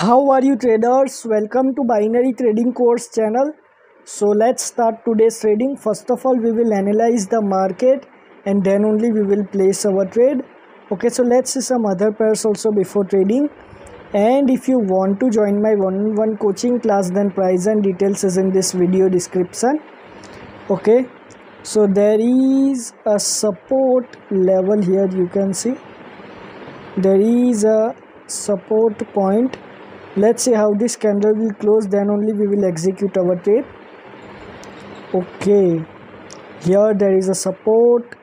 how are you traders? Welcome to binary trading course channel. So let's start today's trading. First of all we will analyze the market and then only we will place our trade. Okay so let's see some other pairs also before trading. And if you want to join my one-on-one coaching class then price and details is in this video description. Okay so there is a support level here you can see. There is a support point let's see how this candle will close then only we will execute our trade. Okay. Here there is a support.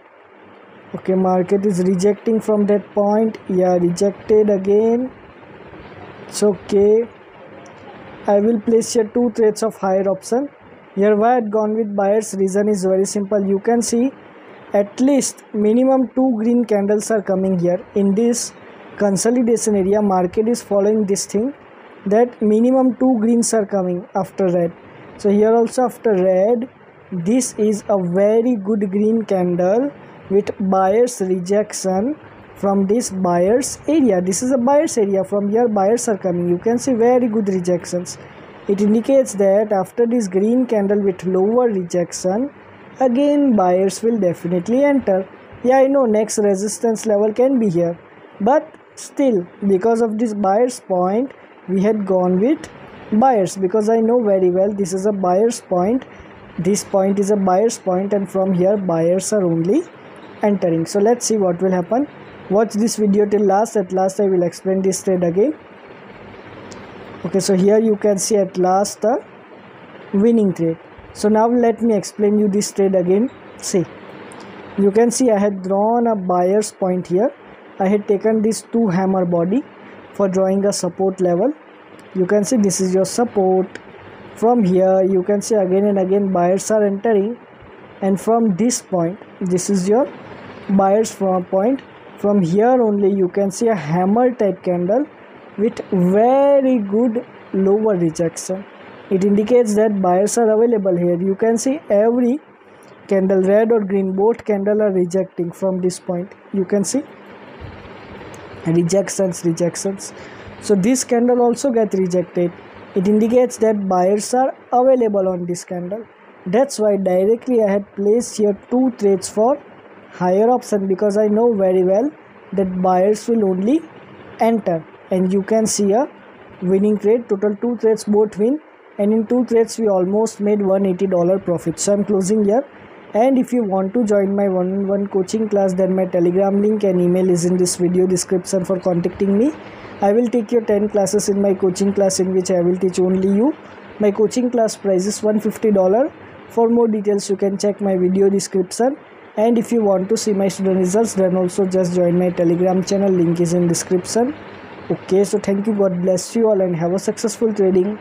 Okay market is rejecting from that point. Yeah rejected again. It's okay. I will place here two trades of higher option. Here why i had gone with buyers reason is very simple. You can see at least minimum two green candles are coming here. In this consolidation area market is following this thing that minimum two greens are coming after red. So here also after red this is a very good green candle with buyers rejection from this buyers area. This is a buyers area. From here buyers are coming. You can see very good rejections. It indicates that after this green candle with lower rejection again buyers will definitely enter. Yeah i know next resistance level can be here. But still because of this buyers point we had gone with buyers because I know very well this is a buyer's point. This point is a buyer's point and from here buyers are only entering. So let's see what will happen. Watch this video till last. At last I will explain this trade again. Okay so here you can see at last the winning trade. So now let me explain you this trade again. See you can see I had drawn a buyer's point here. I had taken this two hammer body for drawing a support level. You can see this is your support. From here you can see again and again buyers are entering. And from this point this is your buyers from point. From here only you can see a hammer type candle with very good lower rejection. It indicates that buyers are available here. You can see every candle red or green both candle are rejecting from this point. You can see rejections rejections. So this candle also get rejected. It indicates that buyers are available on this candle. That's why directly i had placed here two trades for higher option because i know very well that buyers will only enter. And you can see a winning trade. Total two trades both win. And in two trades we almost made 180 dollar profit. So i'm closing here and if you want to join my one-on-one coaching class then my telegram link and email is in this video description for contacting me. I will take your 10 classes in my coaching class in which i will teach only you. My coaching class price is 150 dollar for more details you can check my video description. And if you want to see my student results then also just join my telegram channel. Link is in description. Okay so thank you. God bless you all and have a successful trading